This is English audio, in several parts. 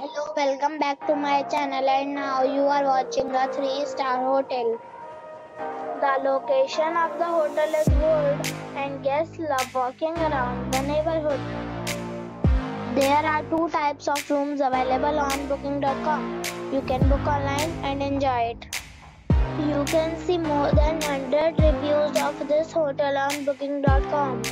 Hello, welcome back to my channel and now you are watching a 3 star hotel. The location of the hotel is good and guests love walking around the neighborhood. There are two types of rooms available on booking.com. You can book online and enjoy it. You can see more than 100 reviews of this hotel on booking.com.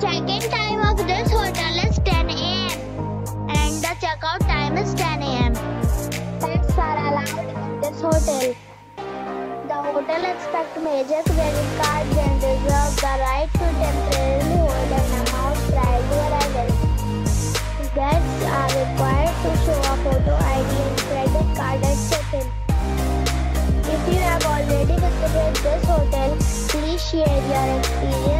check-in time of this hotel is 10 a.m. and the checkout time is 10 a.m. Pets are allowed in this hotel. The hotel expects major credit cards and reserves the right to temporarily hold an amount prior to arrival. Guests are required to show a photo ID and credit card at check-in. If you have already visited this hotel, please share your experience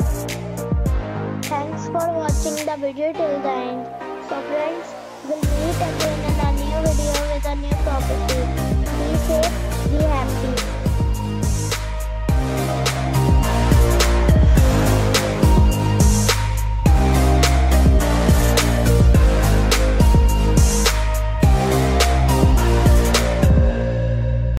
Thanks for watching the video till the end. So friends, we'll meet again